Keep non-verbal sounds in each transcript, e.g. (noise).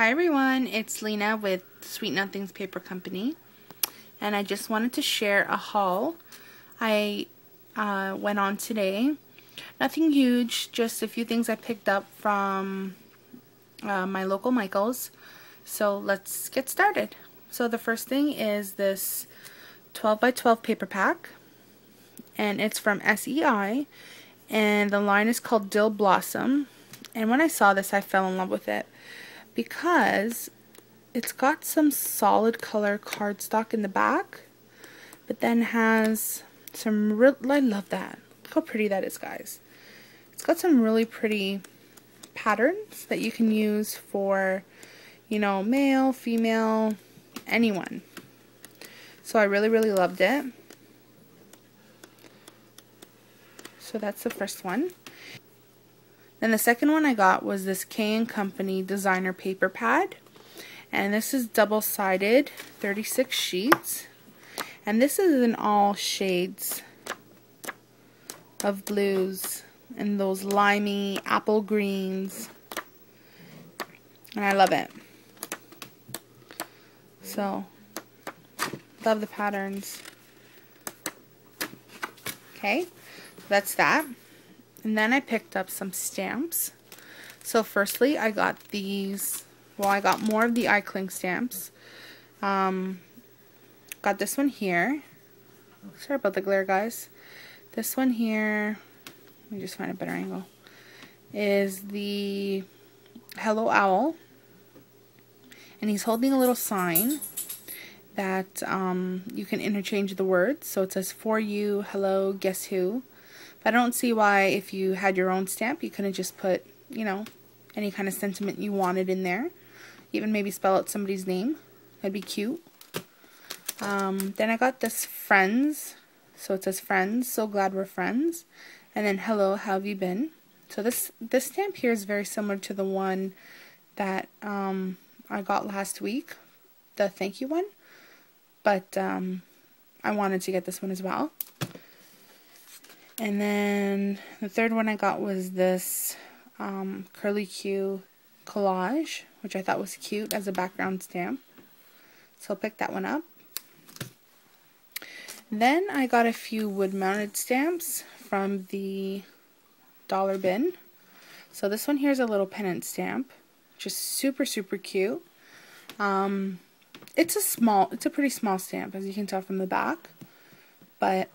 Hi everyone, it's Lina with Sweet Nothings Paper Company and I just wanted to share a haul I uh, went on today. Nothing huge, just a few things I picked up from uh, my local Michaels. So let's get started. So the first thing is this 12 by 12 paper pack and it's from SEI and the line is called Dill Blossom and when I saw this I fell in love with it because it's got some solid color cardstock in the back, but then has some real, I love that. Look how pretty that is, guys. It's got some really pretty patterns that you can use for, you know, male, female, anyone. So I really, really loved it. So that's the first one. Then the second one I got was this K & Company designer paper pad. And this is double-sided, 36 sheets. And this is in all shades of blues and those limey apple greens. And I love it. So, love the patterns. Okay, that's that. And then I picked up some stamps. So firstly, I got these, well, I got more of the iCling stamps. Um, got this one here. Sorry about the glare, guys. This one here, let me just find a better angle, is the Hello Owl. And he's holding a little sign that um, you can interchange the words. So it says, for you, hello, guess who. But I don't see why if you had your own stamp, you couldn't just put, you know, any kind of sentiment you wanted in there. Even maybe spell out somebody's name. That'd be cute. Um, then I got this Friends. So it says Friends, so glad we're friends. And then Hello, how have you been? So this, this stamp here is very similar to the one that um, I got last week. The thank you one. But um, I wanted to get this one as well. And then the third one I got was this um, Curly Q collage, which I thought was cute as a background stamp. So I'll pick that one up. Then I got a few wood-mounted stamps from the dollar bin. So this one here is a little pennant stamp, just super, super cute. Um, it's a small, it's a pretty small stamp, as you can tell from the back. But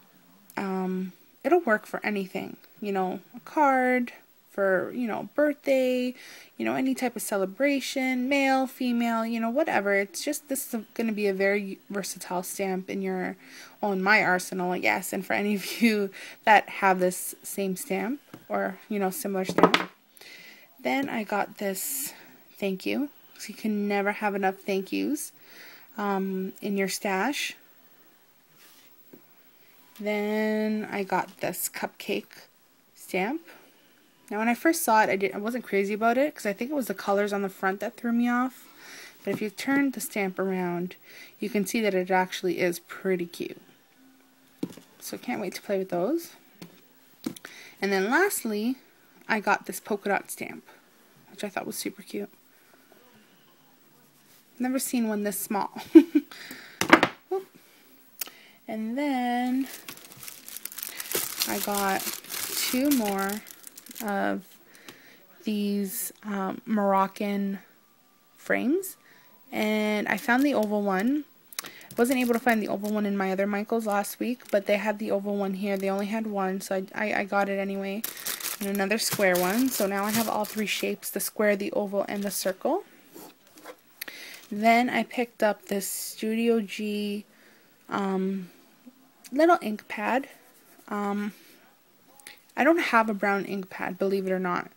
um, it'll work for anything. You know, a card for, you know, birthday, you know, any type of celebration, male, female, you know, whatever. It's just, this is going to be a very versatile stamp in your, in my arsenal, I guess, and for any of you that have this same stamp or, you know, similar stamp. Then I got this thank you. So you can never have enough thank yous um, in your stash. Then I got this cupcake stamp. Now when I first saw it, I, didn't, I wasn't crazy about it because I think it was the colors on the front that threw me off. But if you turn the stamp around, you can see that it actually is pretty cute. So I can't wait to play with those. And then lastly, I got this polka dot stamp, which I thought was super cute. Never seen one this small. (laughs) And then I got two more of these um, Moroccan frames. And I found the oval one. I wasn't able to find the oval one in my other Michaels last week, but they had the oval one here. They only had one, so I, I, I got it anyway. And another square one. So now I have all three shapes, the square, the oval, and the circle. Then I picked up this Studio G um, little ink pad. Um, I don't have a brown ink pad, believe it or not.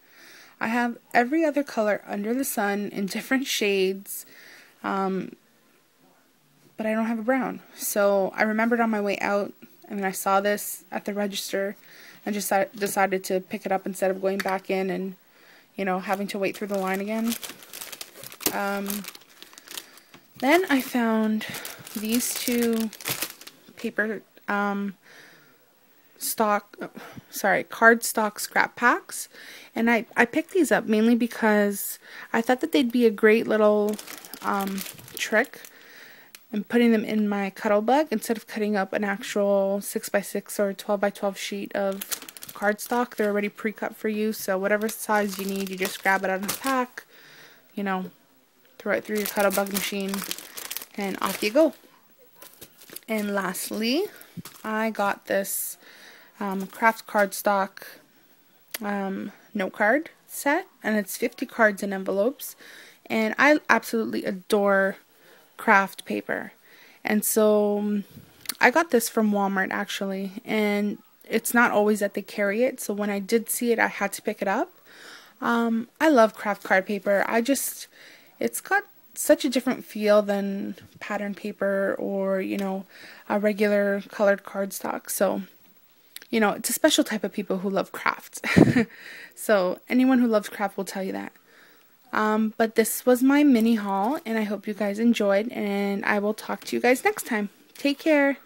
I have every other color under the sun in different shades, um, but I don't have a brown. So I remembered on my way out, and then I saw this at the register, and just decided to pick it up instead of going back in and, you know, having to wait through the line again. Um, then I found these two paper um, stock, sorry, cardstock scrap packs. And I, I picked these up mainly because I thought that they'd be a great little um, trick in putting them in my Cuttlebug instead of cutting up an actual 6x6 or 12x12 sheet of cardstock. They're already pre-cut for you, so whatever size you need, you just grab it out of the pack, you know, throw it through your Cuttlebug machine, and off you go. And lastly, I got this um, kraft cardstock um, note card set, and it's 50 cards and envelopes. And I absolutely adore kraft paper. And so um, I got this from Walmart actually, and it's not always that they carry it. So when I did see it, I had to pick it up. Um, I love kraft card paper. I just, it's got such a different feel than pattern paper or, you know, a regular colored cardstock. So, you know, it's a special type of people who love kraft. (laughs) so anyone who loves kraft will tell you that. Um, but this was my mini haul, and I hope you guys enjoyed, and I will talk to you guys next time. Take care.